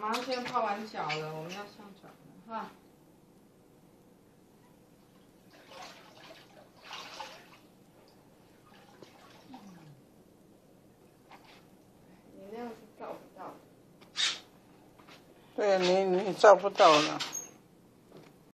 好现在泡完脚了我们要上床了哈。你那样子照不到对你你照不到了